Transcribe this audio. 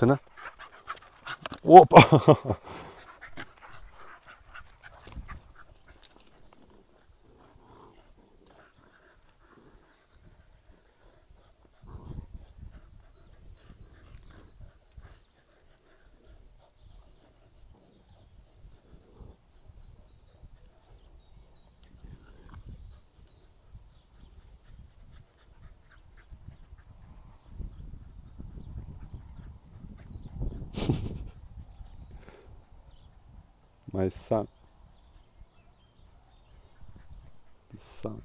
박스는 오빠 My son. The.